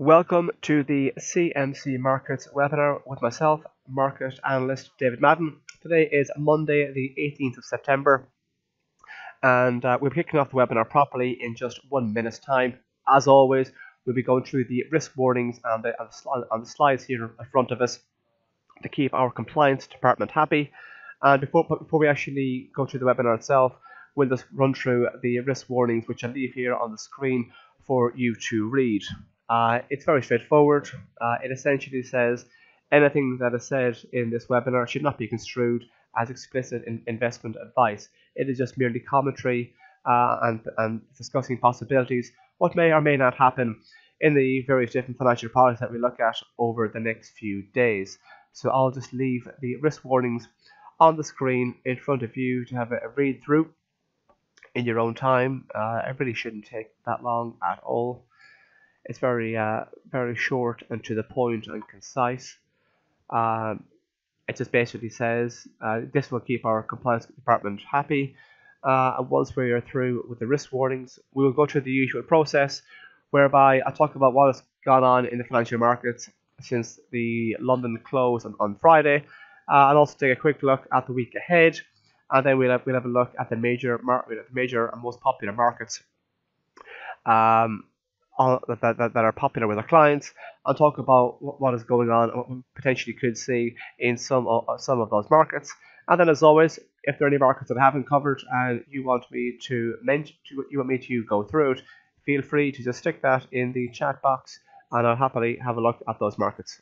Welcome to the CMC Markets webinar with myself, market analyst David Madden. Today is Monday, the 18th of September, and uh, we're kicking off the webinar properly in just one minute's time. As always, we'll be going through the risk warnings and the, and the, on the slides here in front of us to keep our compliance department happy. And before, before we actually go through the webinar itself, we'll just run through the risk warnings, which I'll leave here on the screen for you to read. Uh, it's very straightforward. Uh, it essentially says anything that is said in this webinar should not be construed as explicit in investment advice. It is just merely commentary uh, and, and discussing possibilities, what may or may not happen in the various different financial products that we look at over the next few days. So I'll just leave the risk warnings on the screen in front of you to have a, read through in your own time. Uh, it really shouldn't take that long at all. It's very uh, very short and to the point and concise. Um, it just basically says uh, this will keep our compliance department happy. Uh, and once we are through with the risk warnings, we will go through the usual process whereby I talk about what has gone on in the financial markets since the London close on, on Friday, uh, and also take a quick look at the week ahead, and then we'll have, we'll have a look at the major mar- major and most popular markets. Um, that, that, that are popular with our clients and talk about what is going on and what we potentially could see in some of, uh, some of those markets. And then, as always, if there are any markets that I haven't covered and you want me to mention, you want me to go through it, feel free to just stick that in the chat box, and I'll happily have a look at those markets.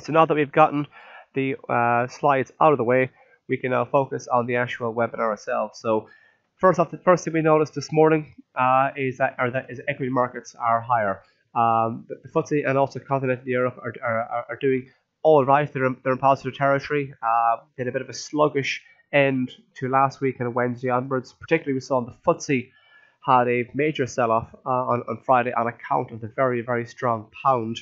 So now that we've gotten the uh, slides out of the way, we can now focus on the actual webinar itself. So First off, the first thing we noticed this morning uh, is that, or that is equity markets are higher. Um, the, FTSE and also continental Europe are, are, are doing all right. They're in, they're in positive territory. Uh, they had a bit of a sluggish end to last week and Wednesday onwards. Particularly, we saw the FTSE had a major sell-off uh, on, on Friday on account of the very, very strong pound.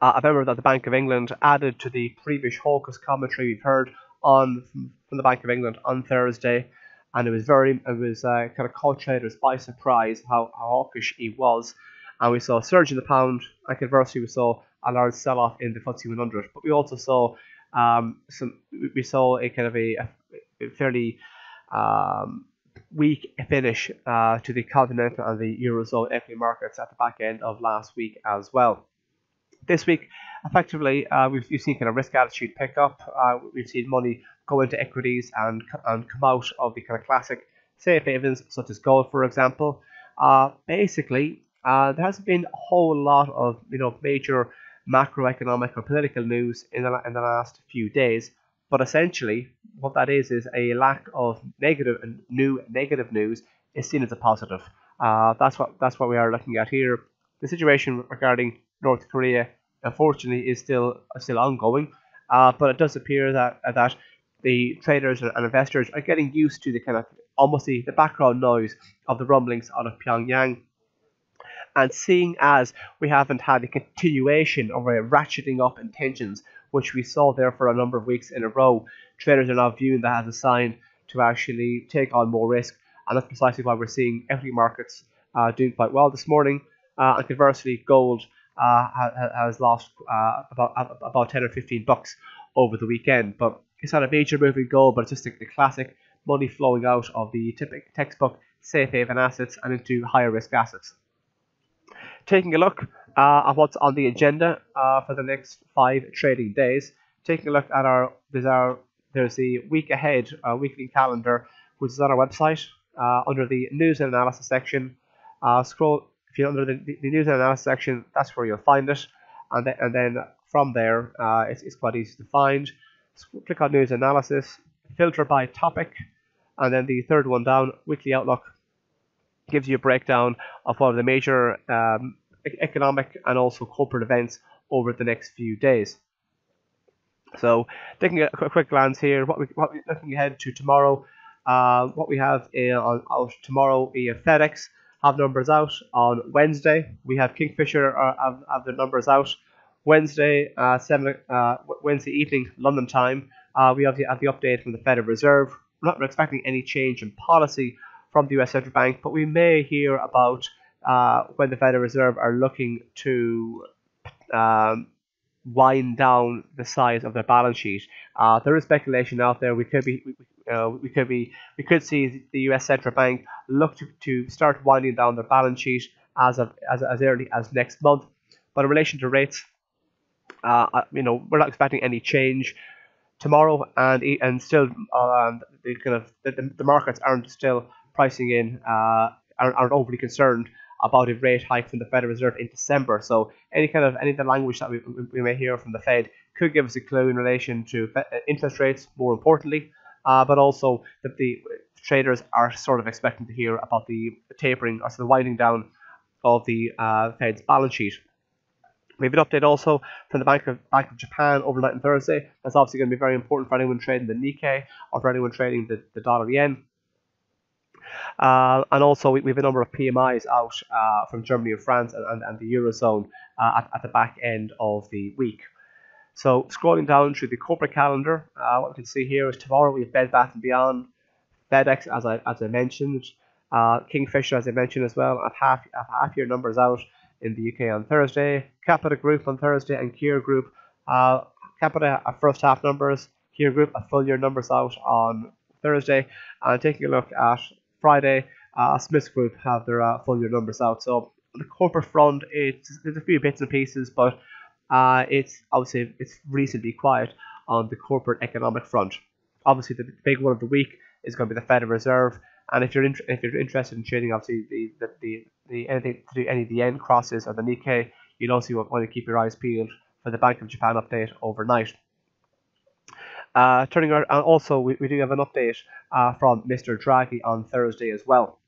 Uh, I remember that the Bank of England added to the previous hawkish commentary we've heard on from the Bank of England on Thursday and it was very it was uh, kind of caught traders by surprise how, how hawkish he was. And we saw a surge in the pound, and conversely we saw a large sell-off in the FTSE 100. But we also saw um, some we saw a kind of a, a fairly um, weak finish uh, to the continental and the eurozone equity markets at the back end of last week as well. This week, effectively, uh, we've, we've seen kind of risk attitude pick up. Uh, we've seen money go into equities and, and come out of the kind of classic safe havens such as gold, for example. Uh, basically, uh, there hasn't been a whole lot of you know major macroeconomic or political news in the, in the last few days. But essentially, what that is is a lack of negative and new negative news is seen as a positive. Uh, that's what that's what we are looking at here. The situation regarding North Korea, unfortunately, is still still ongoing. Uh, but it does appear that that the traders and investors are getting used to the kind of almost the, the background noise of the rumblings out of Pyongyang. And seeing as we haven't had a continuation of a ratcheting up in tensions, which we saw there for a number of weeks in a row, traders are now viewing that as a sign to actually take on more risk. And that's precisely why we're seeing equity markets uh, doing quite well this morning. Uh, and conversely, gold uh, has lost uh, about about 10 or 15 bucks over the weekend. But it's not a major moving goal, but it's just the classic money flowing out of the typical textbook safe haven assets and into higher risk assets. Taking a look uh, at what's on the agenda uh, for the next five trading days. Taking a look at our there's our there's the week ahead uh, weekly calendar, which is on our website uh, under the news and analysis section. Uh, scroll if you're under the, the, news and analysis section, that's where you'll find it, and then and then from there uh, it's, it's quite easy to find click on News Analysis, filter by topic, and then the third one down, Weekly Outlook, gives you a breakdown of what of the major um, economic and also corporate events over the next few days. So, taking a quick glance here, what we what we looking ahead to tomorrow. Uh, what we have uh, on out tomorrow, we have FedEx have numbers out on Wednesday. We have Kingfisher uh, have, have their numbers out Wednesday, uh, seven uh, Wednesday evening London time, uh, we have the, have the update from the Federal Reserve. We're not expecting any change in policy from the U.S. Central Bank, but we may hear about uh, when the Federal Reserve are looking to um, wind down the size of their balance sheet. Uh, there is speculation out there. We could be, uh, we could be, we could see the U.S. central bank look to, to start winding down their balance sheet as of as, as early as next month. But in relation to rates, uh, uh you know, we're not expecting any change tomorrow, and and still, um, the kind of the, the markets aren't still pricing in, uh, aren't, aren't overly concerned about a rate hike from the Federal Reserve in December. So any kind of any of the language that we, we may hear from the Fed could give us a clue in relation to uh, interest rates, more importantly, uh, but also that the traders are sort of expecting to hear about the tapering, or the winding down of the uh, Fed's balance sheet. We have an update also from the Bank of Bank of Japan overnight on Thursday. That's obviously going to be very important for anyone trading the Nikkei or for anyone trading the, the dollar yen. Uh, and also, we, we, have a number of PMIs out uh, from Germany and France and, and, and the Eurozone uh, at, at, the back end of the week. So, scrolling down through the corporate calendar, uh, what we can see here is tomorrow we have Bed Bath and Beyond, FedEx, as I, as I mentioned, uh, Kingfisher, as I mentioned as well, at half, at half year numbers out in the UK on Thursday, Capita Group on Thursday, and Kier Group. Uh, Capita, a first half numbers, Kier Group, a full year numbers out on Thursday. And taking a look at Friday, uh, Smiths Group have their uh, full year numbers out. So the corporate front, it's there's a few bits and pieces, but uh, it's obviously it's reasonably quiet on the corporate economic front. Obviously, the big one of the week is going to be the Federal Reserve, and if you're in, if you're interested in trading, obviously the the, the, the anything to do any of the yen crosses or the Nikkei, you'll also want to keep your eyes peeled for the Bank of Japan update overnight. Uh, turning around, and also we, we do have an update uh, from Mr. Draghi on Thursday as well.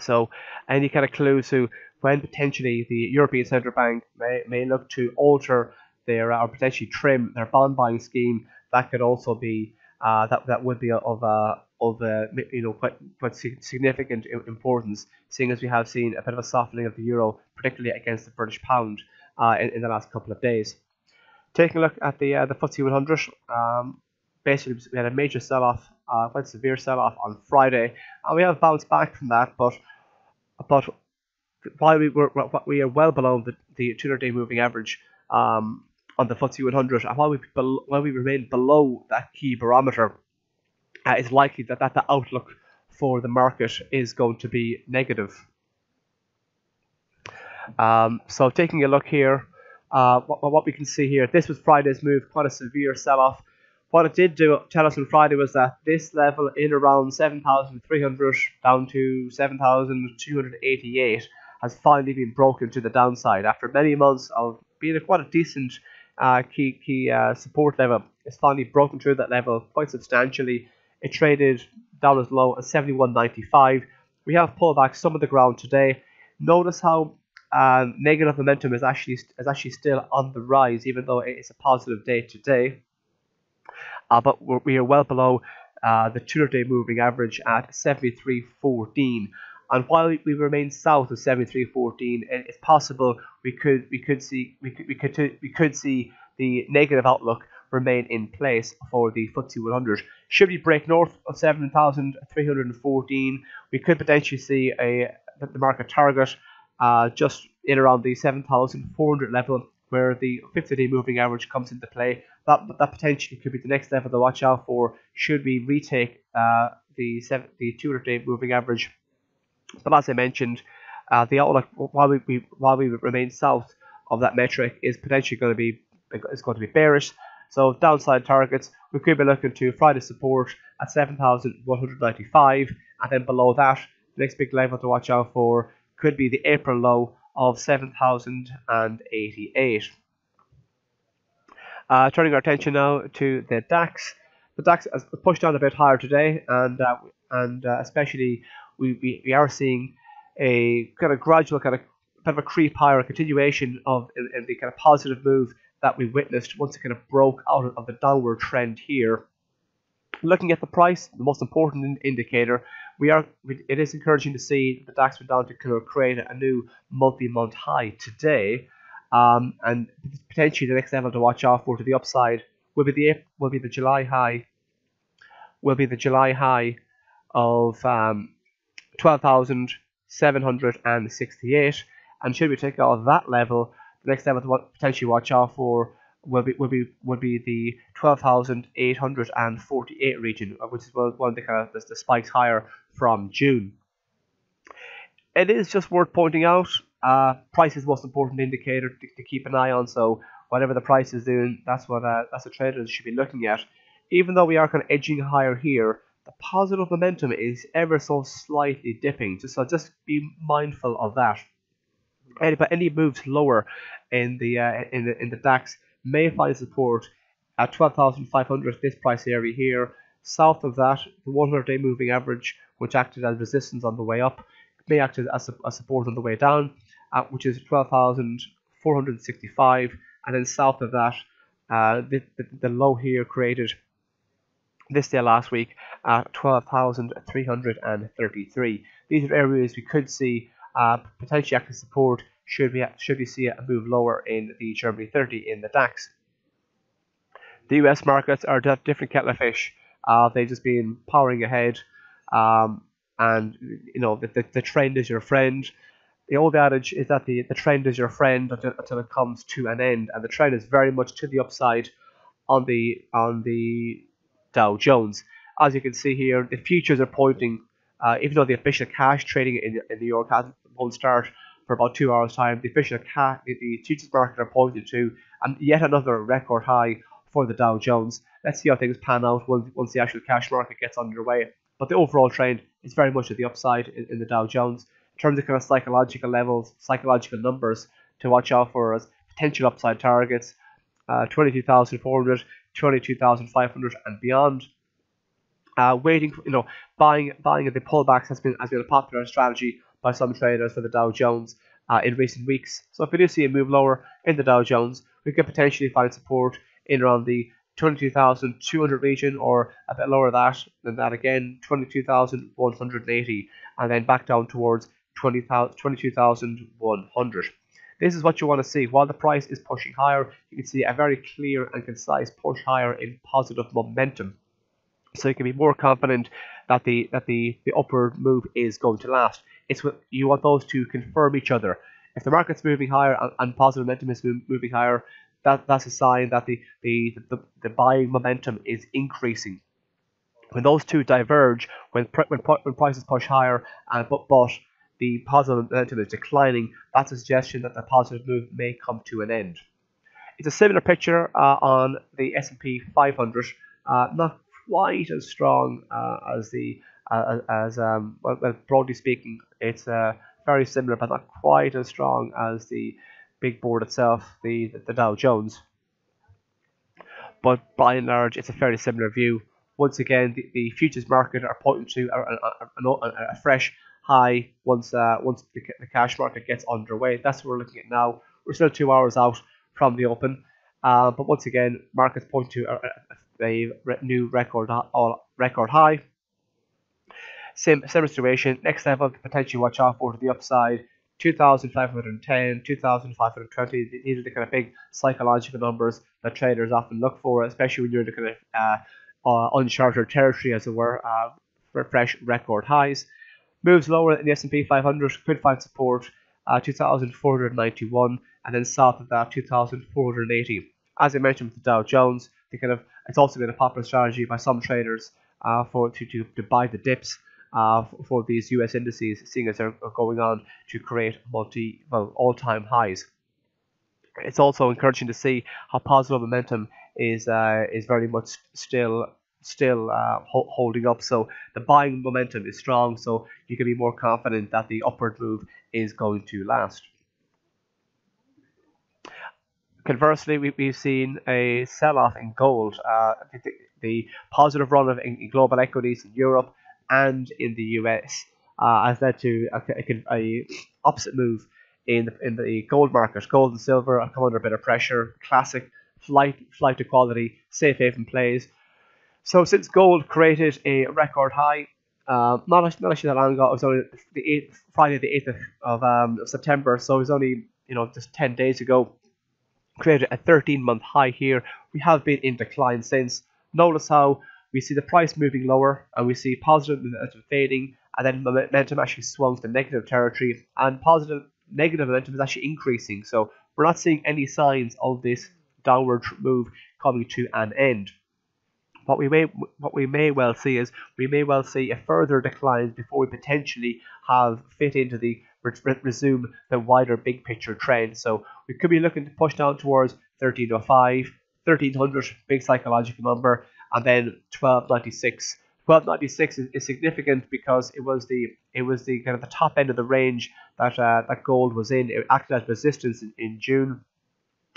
So, any kind of clue to when potentially the European Central Bank may, may look to alter their or potentially trim their bond buying scheme, that could also be uh, that that would be of uh, of uh, you know quite quite significant importance, seeing as we have seen a bit of a softening of the euro, particularly against the British pound, uh, in, in the last couple of days. Taking a look at the uh, the FTSE 100, um, basically we had a major sell-off, uh, quite severe sell-off on Friday, and we have bounced back from that. But but while we were we are well below the the 200-day moving average um, on the FTSE 100, and while we while we remain below that key barometer, uh, it's likely that, that the outlook for the market is going to be negative. Um, so taking a look here, uh, what, what, we can see here, this was Friday's move, quite a severe sell-off. What it did do tell us on Friday was that this level in around 7,300 down to 7,288 has finally been broken to the downside after many months of being a quite a decent uh, key key uh, support level. It's finally broken through that level quite substantially. It traded down as low as 71.95. We have pulled back some of the ground today. Notice how um, negative momentum is actually is actually still on the rise, even though it's a positive day today. Uh, but we are well below uh, the 200-day moving average at 73.14. And while we remain south of 73.14, it's possible we could we could see we could we could we could see the negative outlook remain in place for the FTSE 100. Should we break north of 7,314, we could potentially see a the market target uh, just in around the 7,400 level where the 50-day moving average comes into play. That that potentially could be the next level to watch out for. Should we retake uh, the seven, the 200-day moving average? But as I mentioned, uh, the outlook while we, we while we remain south of that metric is potentially going to be is going to be bearish. So downside targets we could be looking to Friday support at 7,195, and then below that, the next big level to watch out for could be the April low of 7,088. Uh, turning our attention now to the DAX. The DAX has pushed down a bit higher today, and uh, and uh, especially we, we, we are seeing a kind of gradual kind of bit of a creep higher, a continuation of in, in the kind of positive move that we witnessed once it kind of broke out of the downward trend here. Looking at the price, the most important indicator, we are it is encouraging to see the DAX went down to kind of create a new multi-month high today, um, and potentially the next level to watch out for to the upside will be the will be the July high, will be the July high of um, twelve thousand 768. And should we take out that level, the next level to potentially watch out for will be will be would be the 12,848 region, uh, which is one of the kind of the, the spikes higher from June. It is just worth pointing out. Uh, price is the most important indicator to, to, keep an eye on. So whatever the price is doing, that's what uh, that's what traders should be looking at. Even though we are kind of edging higher here, the positive momentum is ever so slightly dipping. Just so just be mindful of that. Any, but any moves lower in the uh, in the in the DAX may find support at 12,500 this price area here. South of that, the 100 day moving average, which acted as resistance on the way up, may act as a, support on the way down, uh, which is 12,465. And then south of that, uh, the, the, the low here created this day last week at 12,333. These are areas we could see uh, potentially active support should we should we see a move lower in the Germany 30 in the DAX. The US markets are a different kettle of fish. Uh, they've just been powering ahead, um, and you know the, the, the trend is your friend. The old adage is that the, the trend is your friend until, until it comes to an end, and the trend is very much to the upside on the on the Dow Jones. As you can see here, the futures are pointing, uh, even though the official cash trading in, in New York hasn't won't start for about two hours' time. The official cat, the, futures market are pointing to and yet another record high for the Dow Jones. Let's see how things pan out once, once the actual cash market gets underway. But the overall trend is very much at the upside in, in the Dow Jones. In terms of kind of psychological levels, psychological numbers to watch out for as potential upside targets, uh, 22,400, 22,500 and beyond. Uh, waiting, you know, buying buying at the pullbacks has been has been a popular strategy by some traders for the Dow Jones uh, in recent weeks. So if we do see a move lower in the Dow Jones, we could potentially find support in around the 22,200 region or a bit lower that than that again 22,180 and then back down towards 22,100 this is what you want to see. While the price is pushing higher you can see a very clear and concise push higher in positive momentum. So you can be more confident that the that the the upward move is going to last it's what you want those to confirm each other. If the market's moving higher and, and positive momentum is moving higher, that, that's a sign that the, the, the, the buying momentum is increasing. When those two diverge, when when, when prices push higher and but, but the positive momentum is declining, that's a suggestion that the positive move may come to an end. It's a similar picture uh, on the S&P 500, uh, not quite as strong uh, as the uh, as um, well, well, broadly speaking, it's uh, very similar, but not quite as strong as the big board itself, the the Dow Jones. But by and large, it's a fairly similar view. Once again, the, the futures market are pointing to a, a, a, a fresh high once uh, once the, the, cash market gets underway. That's what we're looking at now. We're still two hours out from the open, uh, but once again, markets point to a, a, new record all record high. Same, situation. Next level, potentially watch out for the upside. 2,510, 2,520. These are the kind of big psychological numbers that traders often look for, especially when you're kind of uh, uh, uncharted territory, as it were, uh, for fresh record highs. Moves lower in the S&P 500 could find support uh, 2,491, and then south of that 2,480. As I mentioned with the Dow Jones, they kind of it's also been a popular strategy by some traders uh, for to, to, to buy the dips uh, for these US indices, seeing as they're going on to create multi well all-time highs. It's also encouraging to see how positive momentum is uh, is very much still still uh, ho holding up. So the buying momentum is strong. So you can be more confident that the upward move is going to last. Conversely, we, we've seen a sell-off in gold. Uh, the, the, positive run of in global equities in Europe and in the US uh, has led to a, a, a, opposite move in the, in the gold market. Gold and silver have come under a bit of pressure. Classic flight flight to quality, safe haven plays. So since gold created a record high, uh, not not actually that long ago, it was only the 8th, Friday the eighth of, of, um, of September. So it was only you know just ten days ago. Created a 13 month high here. We have been in decline since. Notice how we see the price moving lower and we see positive momentum fading and then momentum actually swung to negative territory, and positive negative momentum is actually increasing. So we're not seeing any signs of this downward move coming to an end. What we may what we may well see is we may well see a further decline before we potentially have fit into the resume the wider big picture trend. So we could be looking to push down towards 1305, 1300, big psychological number, and then 1296. 1296 is, is significant because it was the it was the kind of the top end of the range that uh, that gold was in. It acted as resistance in, in June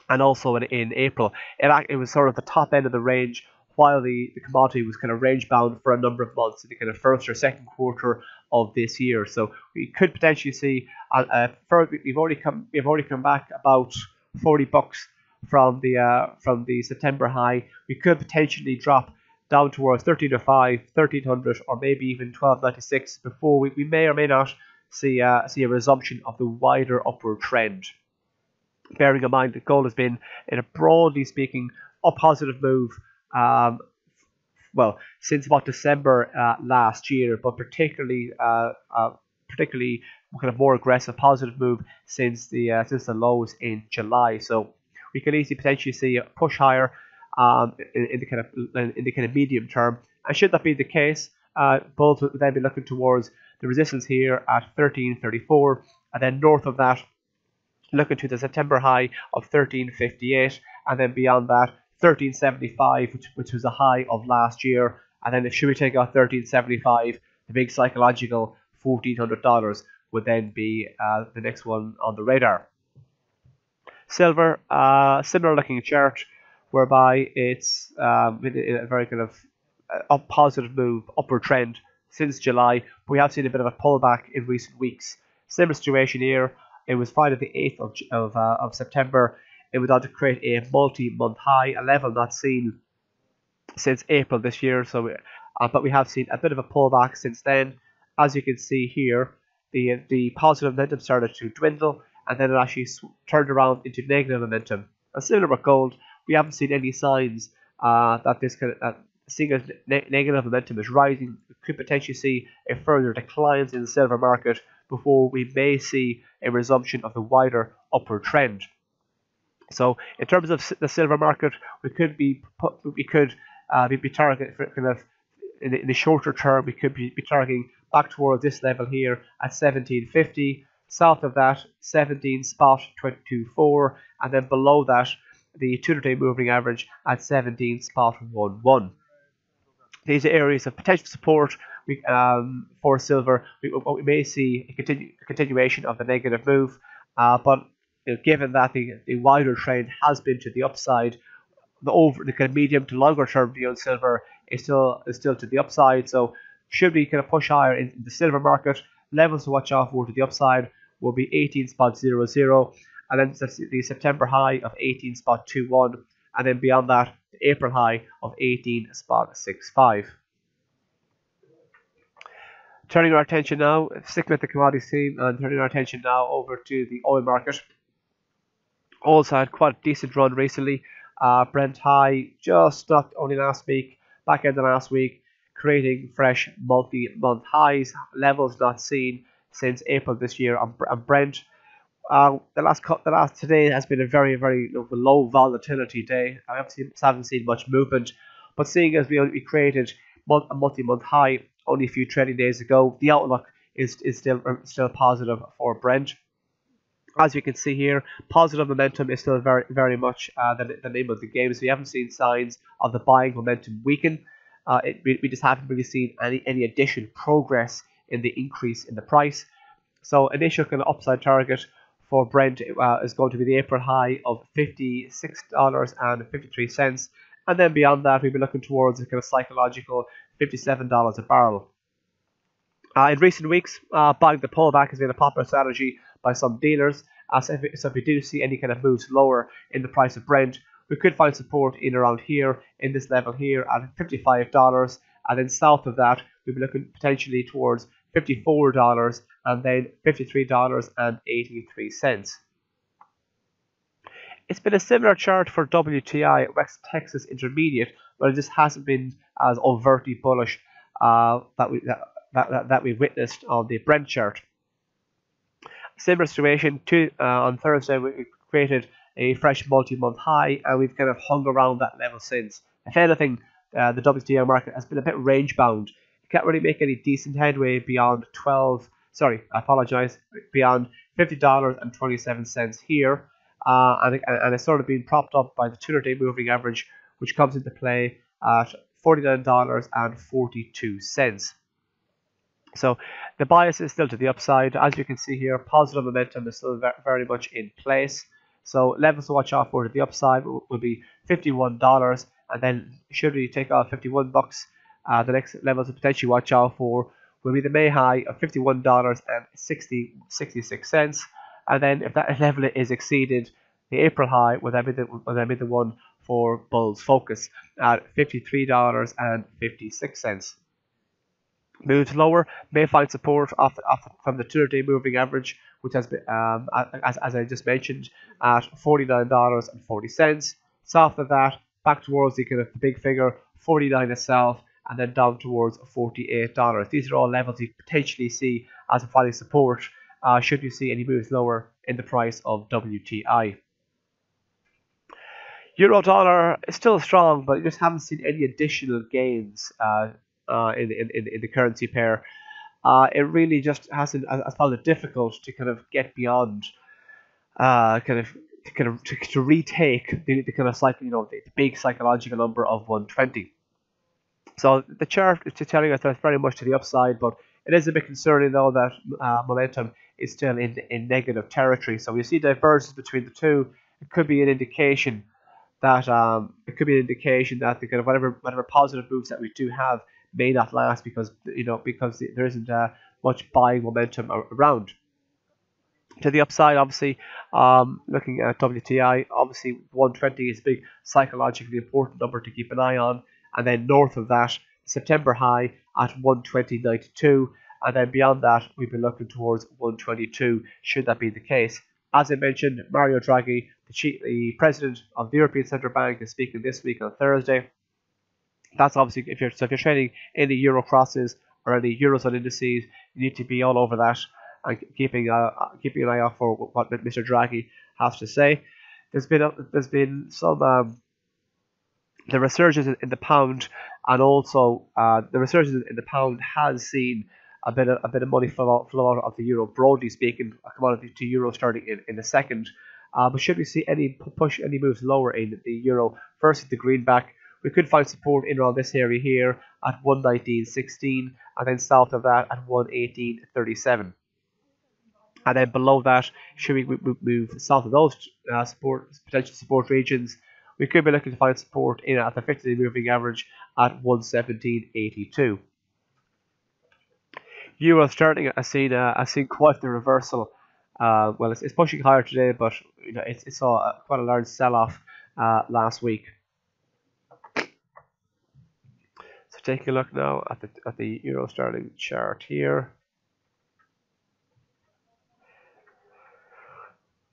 and also in, in April. It, it was sort of the top end of the range while the, the commodity was kind of range bound for a number of months in the kind of first or second quarter of this year. So we could potentially see uh, uh, further, we've already come we've already come back about 40 bucks from the uh, from the September high. We could potentially drop down towards thirteen 1305, 1300, or maybe even 1296 before we, we may or may not see uh, see a resumption of the wider upward trend. Bearing in mind that gold has been in a broadly speaking a positive move um, well, since about December uh, last year, but particularly uh, uh, particularly kind of more aggressive positive move since the uh, since the lows in July. So we could easily potentially see a push higher um, in, in, the kind of in the kind of medium term. And should that be the case, uh, bulls would then be looking towards the resistance here at 1334, and then north of that, looking to the September high of 1358, and then beyond that 1375, which, which was a high of last year. And then if take out 1375, the big psychological $1,400 would then be uh, the next one on the radar. Silver, uh, similar looking chart, whereby it's um, a very kind of a positive move, upward trend since July. But we have seen a bit of a pullback in recent weeks. Similar situation here. It was Friday the 8th of, of, uh, of September it would to create a multi-month high, a level not seen since April this year. So, uh, but we have seen a bit of a pullback since then. As you can see here, the the positive momentum started to dwindle, and then it actually turned around into negative momentum. And similar with gold, we haven't seen any signs uh, that this of uh, seeing as ne negative momentum is rising. We could potentially see a further declines in the silver market before we may see a resumption of the wider upward trend. So in terms of the silver market, we could be we could uh, be, be targeting kind of in the, in the, shorter term. We could be, be targeting back towards this level here at 1750. South of that, 17 spot 224, and then below that, the 200-day moving average at 17 spot 11. These are areas of potential support we, um, for silver. We, we may see a, continu- continuation of the negative move, uh, but you know, given that the, the wider trend has been to the upside, the over the kind of medium to longer term view on silver is still is still to the upside. So should we kind of push higher in the silver market, levels to watch out for to the upside will be 18 spot 00 and then the September high of 18 spot 21 and then beyond that the April high of 18 spot 65. Turning our attention now, sticking with the commodities theme and turning our attention now over to the oil market also had quite a decent run recently. Uh, Brent High just stopped only last week, back end of last week, creating fresh multi-month highs, levels not seen since April this year on, on Brent. Uh, the last the last today has been a very very low volatility day. I haven't seen, much movement, but seeing as we we created a multi-month high only a few trading days ago, the outlook is is still still positive for Brent as you can see here, positive momentum is still very, very much uh, the, the name of the game. So we haven't seen signs of the buying momentum weaken. Uh, it, we, we just haven't really seen any any addition progress in the increase in the price. So initial kind of upside target for Brent uh, is going to be the April high of fifty six dollars and then beyond that we'll be looking towards a kind of psychological fifty seven dollars a barrel. Uh, in recent weeks, uh, buying the pullback has been a popular strategy by some dealers. So, if, so if we do see any kind of moves lower in the price of Brent, we could find support in around here, in this level here at $55. And then south of that, we'd be looking potentially towards $54 and then $53.83. It's been a similar chart for WTI West Texas Intermediate, but it just hasn't been as overtly bullish uh, that we that, that, that we witnessed on the Brent chart. Similar situation to, uh, on Thursday, we created a fresh multi-month high, and we've kind of hung around that level since. If anything, uh, the WTI market has been a bit range bound. You can't really make any decent headway beyond 12. Sorry, I apologize. Beyond fifty dollars and twenty-seven cents here, uh, and and it's sort of been propped up by the 200-day moving average, which comes into play at forty-nine dollars and forty-two cents. So the bias is still to the upside. As you can see here, positive momentum is still very much in place. So levels to watch out for to the upside will, be $51, and then should we take off 51 bucks, uh, the next levels to potentially watch out for will be the May high of $51 and 60, 66. And then if that level is exceeded, the April high will then be the, will then be the one for Bulls Focus at $53.56 moves lower may find support off, off from the two-day moving average, which has been, um, as, as I just mentioned, at $49.40. South of that, back towards the kind of big figure, 49 itself, and then down towards $48. These are all levels you potentially see as a finding support uh, should you see any moves lower in the price of WTI. Euro dollar is still strong, but you just haven't seen any additional gains uh, uh, in, in, in the currency pair, uh, it really just hasn't. I, found it difficult to kind of get beyond, uh, kind of to kind of to, to retake the, the kind of like you know the, the big psychological number of 120. So the chart is telling us that's very much to the upside, but it is a bit concerning though that uh, momentum is still in in negative territory. So we see divergence between the two. It could be an indication that um, it could be an indication that the kind of whatever whatever positive moves that we do have may not last because you know because there isn't uh, much buying momentum around. To the upside, obviously, um, looking at WTI, obviously 120 is a big psychologically important number to keep an eye on, and then north of that, September high at 120.92, and then beyond that, we've been looking towards 122. Should that be the case, as I mentioned, Mario Draghi, the, chief, the president of the European Central Bank, is speaking this week on Thursday that's obviously if you're so if you're trading any euro crosses or any eurozone indices, you need to be all over that and keeping uh, keeping an eye out for what Mr. Draghi has to say. There's been a, there's been some um, the resurgence in the pound and also uh, the resurgence in the pound has seen a bit of, a bit of money flow out, flow out of the euro broadly speaking, a commodity to euro starting in, in a second. Uh, but should we see any push any moves lower in the euro versus the greenback, we could find support in around this area here at 119.16 and then south of that at 118.37. And then below that, should we move south of those uh, support potential support regions, we could be looking to find support in at the 50 day moving average at 117.82. Euro sterling has seen uh, has seen quite the reversal. Uh, well, it's, it's pushing higher today, but you know it, it saw quite a large sell off uh, last week. Take a look now at the at the euro sterling chart here.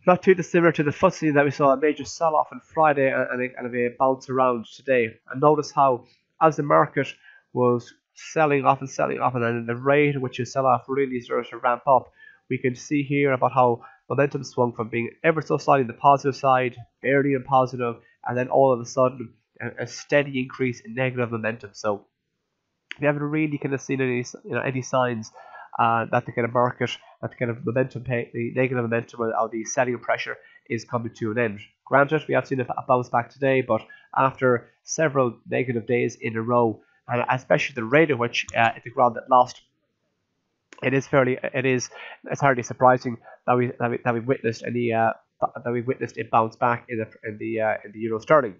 Not too dissimilar to the FTSE that we saw a major sell-off on Friday and a, and a bounce around today. And notice how, as the market was selling off and selling off, and then the rate at which the sell-off really started to ramp up, we can see here about how momentum swung from being ever so slightly the positive side, barely in positive, and then all of a sudden a, a steady increase in negative momentum. So we haven't really kind of seen any you know any signs uh, that the kind of market, that the kind of momentum, pay, the negative momentum or the selling pressure is coming to an end. Granted, we have seen a bounce back today, but after several negative days in a row, and especially the rate at which uh, the ground that lost, it is fairly, it is, it's hardly surprising that we that we that we witnessed any uh, that we witnessed a bounce back in the in the uh, in the euro sterling.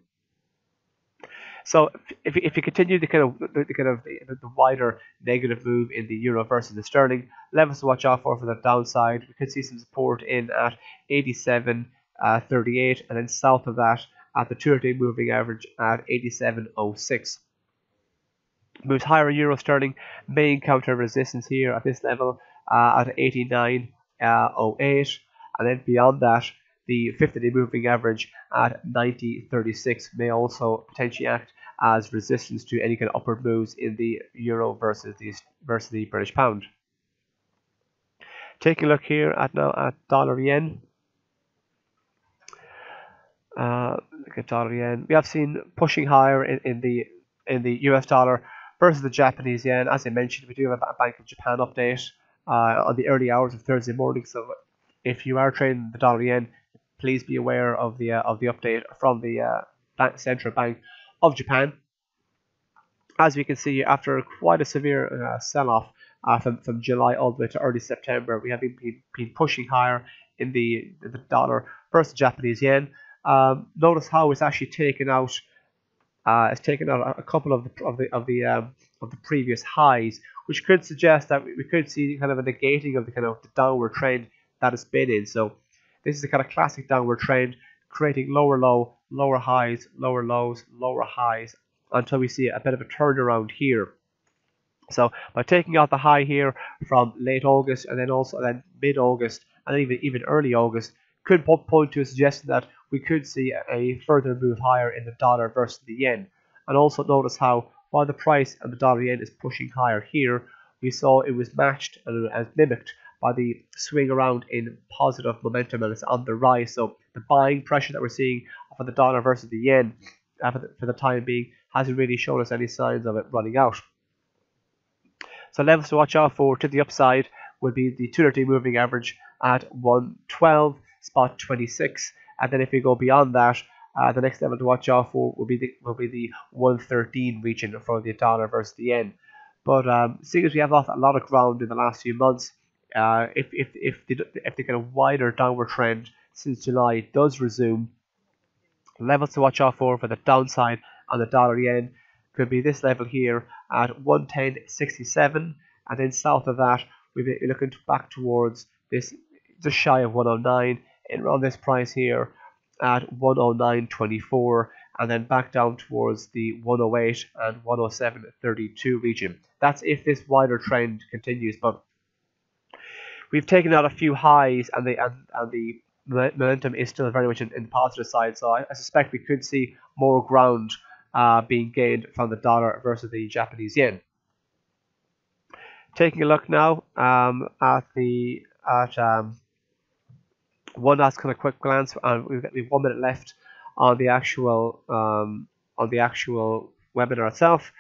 So if, if you continue the kind of the, the kind of the, the, wider negative move in the euro versus the sterling, levels to watch out for for the downside. We could see some support in at 87.38, uh, and then south of that at the two-day moving average at 87.06. Moves higher euro sterling may encounter resistance here at this level uh, at 89.08, uh, and then beyond that the 50 day moving average at 90.36 may also potentially act as resistance to any kind of upward moves in the euro versus the versus the British pound. Taking a look here at now at dollar yen. Uh, look at dollar yen. We have seen pushing higher in, in the in the US dollar versus the Japanese yen. As I mentioned, we do have a Bank of Japan update uh, on the early hours of Thursday morning. So if you are trading the dollar yen, please be aware of the uh, of the update from the uh, bank, central bank of Japan. As we can see, after quite a severe uh, sell-off uh, from, from July all the way to early September, we have been, been pushing higher in the the dollar versus Japanese yen. Um, notice how it's actually taken out. Uh, it's taken out a couple of the of the of the um, of the previous highs, which could suggest that we could see kind of a negating of the kind of the downward trend that it's been in. So this is a kind of classic downward trend, creating lower low, lower highs, lower lows, lower highs until we see a bit of a turnaround here. So by taking out the high here from late August and then also then mid August and even even early August could point to a suggestion that we could see a further move higher in the dollar versus the yen. And also notice how while the price of the dollar yen is pushing higher here, we saw it was matched and, and mimicked by the swing around in positive momentum and it's on the rise. So the buying pressure that we're seeing for the dollar versus the yen uh, for, the, for the time being hasn't really shown us any signs of it running out. So levels to watch out for to the upside would be the 230 moving average at 112 spot 26 and then if we go beyond that uh, the next level to watch out for will be the will be the 113 region for the dollar versus the yen but um, seeing as we have lost a lot of ground in the last few months uh, if, if, if, the, if the kind of wider downward trend since July does resume, levels to watch out for for the downside on the dollar yen could be this level here at 110.67 and then south of that we'll be looking back towards this just shy of 109 and around this price here at 109.24 and then back down towards the 108 and 107.32 region. That's if this wider trend continues, but we've taken out a few highs, and the and, and the momentum is still very much in, in the positive side. So I, I, suspect we could see more ground uh, being gained from the dollar versus the Japanese yen. Taking a look now um, at the at um, one last kind of quick glance, and we've got one minute left on the actual um, on the actual webinar itself.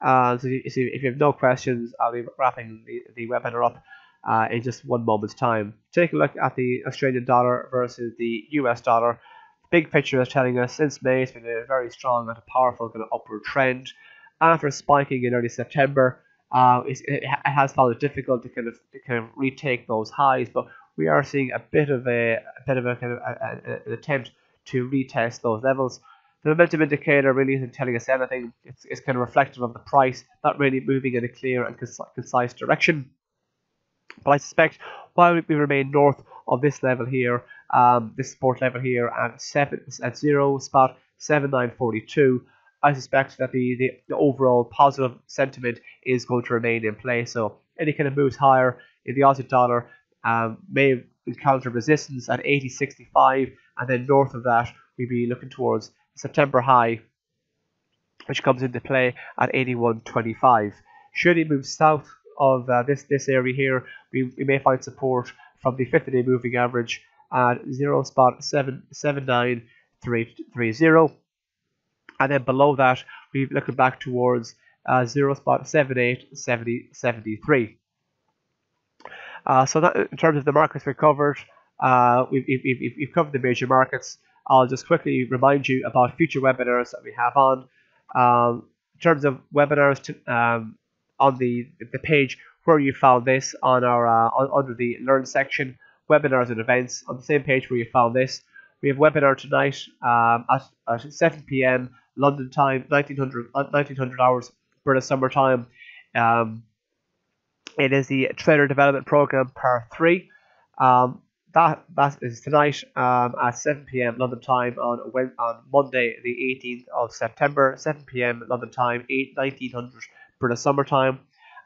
Uh, so if you have no questions, I'll be wrapping the, the webinar up uh, in just one moment's time. Take a look at the Australian dollar versus the US dollar. big picture is telling us since May it's been a very strong and a powerful kind of upward trend. After spiking in early September, uh, it, it, has found it difficult to kind of to kind of retake those highs, but we are seeing a bit of a, a bit of a kind of a, a, an attempt to retest those levels. The momentum indicator really isn't telling us anything. It's, it's kind of reflective of the price, not really moving in a clear and concise direction. But I suspect while we remain north of this level here, um, this support level here at seven at zero spot seven nine forty two, I suspect that the, the, the overall positive sentiment is going to remain in place. So any kind of moves higher in the Aussie dollar um, may encounter resistance at 80.65, and then north of that we'd be looking towards September high, which comes into play at 81.25. Should it move south of uh, this this area here, we, we may find support from the 50-day moving average at 0 spot 77930 and then below that we're looking back towards uh, 0 spot 787073 uh, so that in terms of the markets we covered uh, we've, we've, we've covered the major markets. I'll just quickly remind you about future webinars that we have on. Um, in terms of webinars to, um, on the the page where you found this on our uh, on, under the learn section webinars and events on the same page where you found this we have webinar tonight um, at, at 7 p.m london time 1900 1900 uh, hours british summer time um, it is the trader development program part 3 um, that that is tonight um, at 7 p.m. London time on on Monday the 18th of September 7 p.m. London time 8 1900 British summertime.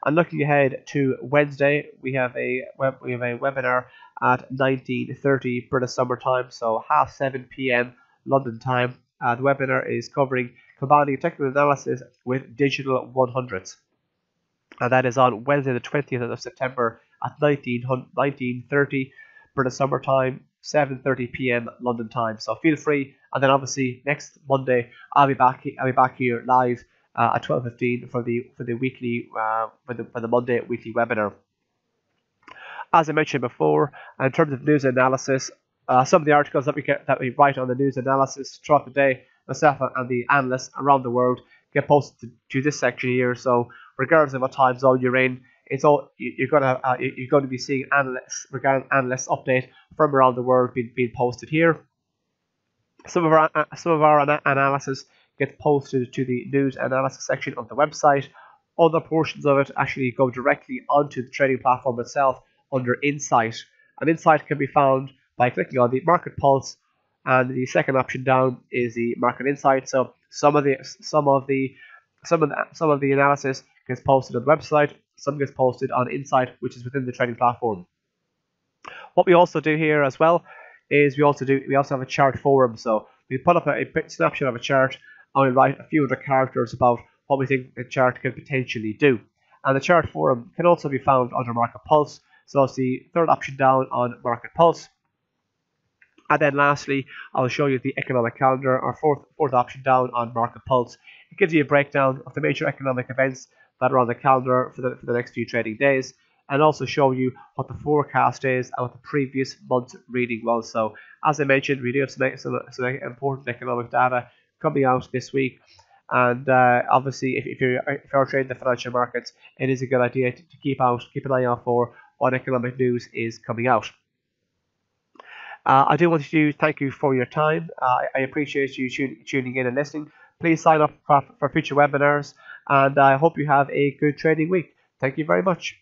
And looking ahead to Wednesday, we have a web, we have a webinar at 19:30 British summertime, so half 7 p.m. London time. Uh, the webinar is covering combining technical analysis with digital 100s. And that is on Wednesday, the 20th of September at 19, 1930 British Summer Time, 7:30 p.m. London time. So feel free. And then obviously next Monday I'll be back. I'll be back here live uh, at 12:15 for the for the weekly uh, for the for the Monday weekly webinar. As I mentioned before, in terms of news analysis, uh, some of the articles that we get that we write on the news analysis throughout the day, myself and the analysts around the world get posted to, to this section here. So regardless of what time zone you're in, it's all you're gonna uh, you're going to be seeing analysts regarding analysts update from around the world being, being posted here. Some of our uh, some of our analysis gets posted to the news analysis section of the website. Other portions of it actually go directly onto the trading platform itself under Insight. And Insight can be found by clicking on the Market Pulse, and the second option down is the Market Insight. So some of the some of the some of the, some of the analysis gets posted on the website some gets posted on Insight, which is within the trading platform. What we also do here as well is we also do we also have a chart forum. So we put up a, a snapshot of a chart and we write a few other characters about what we think the chart can potentially do. And the chart forum can also be found under Market Pulse. So it's the third option down on Market Pulse. And then lastly, I'll show you the economic calendar, our fourth, fourth option down on Market Pulse. It gives you a breakdown of the major economic events that are on the calendar for the, for the next few trading days and also show you what the forecast is and what the previous month's reading was. So, as I mentioned, we do have some, some, some important economic data coming out this week. And uh, obviously, if, if, you're if you're trading the financial markets, it is a good idea to, to keep out, keep an eye out for what economic news is coming out. Uh, I do want to thank you for your time. Uh, I appreciate you tuning in and listening. Please sign up for, for future webinars and I hope you have a good trading week. Thank you very much.